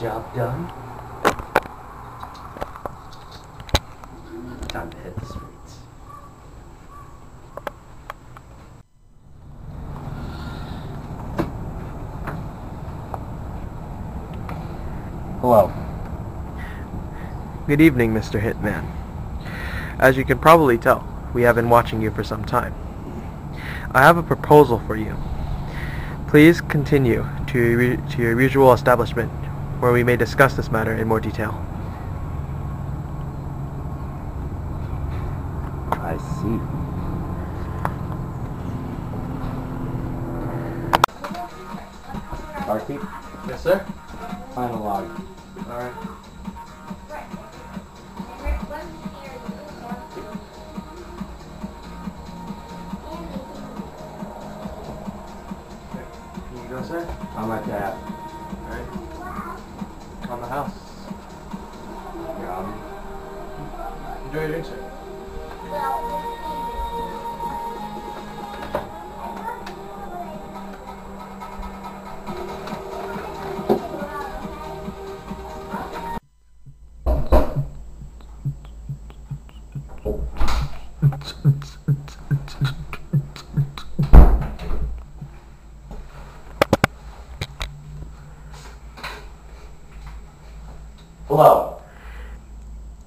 Job done. Time to hit the streets. Hello. Good evening, Mr. Hitman. As you can probably tell, we have been watching you for some time. I have a proposal for you. Please continue to your, to your usual establishment, where we may discuss this matter in more detail. I see. Barkeep, Yes, sir. final log. All sir. Much that? All right. On the house. Um, Enjoy your drink, sir.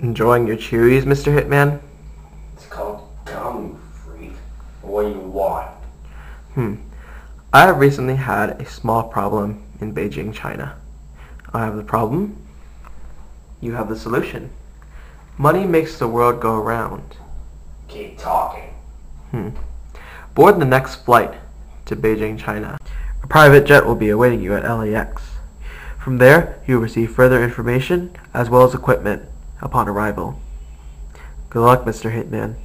Enjoying your Chewies, Mr. Hitman? It's called gum, freak. What do you want? Hmm. I have recently had a small problem in Beijing, China. I have the problem. You have the solution. Money makes the world go round. Keep talking. Hmm. Board the next flight to Beijing, China. A private jet will be awaiting you at LAX. From there, you will receive further information as well as equipment upon arrival. Good luck, Mr. Hitman.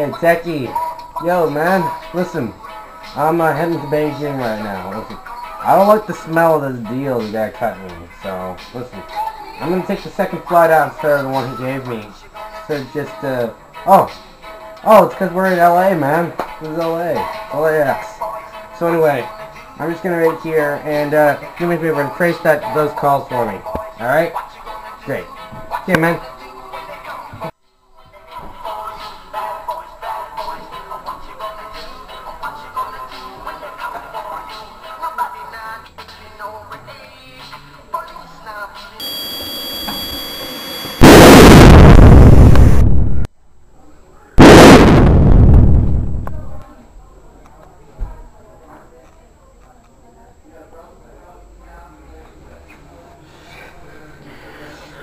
Hey, Techie. Yo, man. Listen. I'm uh, heading to Beijing right now. Listen. I don't like the smell of this deal the guy cut me. So, listen. I'm gonna take the second flight out instead of the one he gave me. So just, uh... Oh! Oh, it's because we're in LA, man. This is LA. LAX. So anyway, I'm just gonna wait here and, uh, do me a favor and trace that, those calls for me. Alright? Great. Okay, man.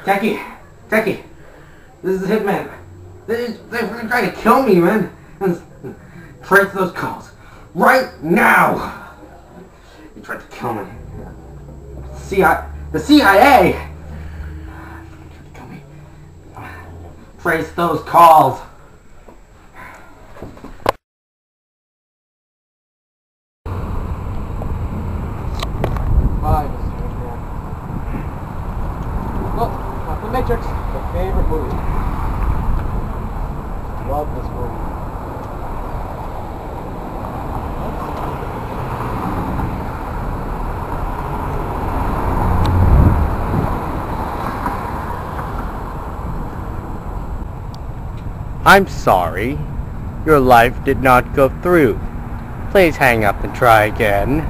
Jackie, Jackie, this is hitman. They, they're trying to kill me, man. Trace those calls right now. They tried to kill me. CIA, the CIA. Trace those calls. Bye, Mr. Hitman. Look, not The Matrix, my favorite movie. Love this movie. I'm sorry. Your life did not go through. Please hang up and try again.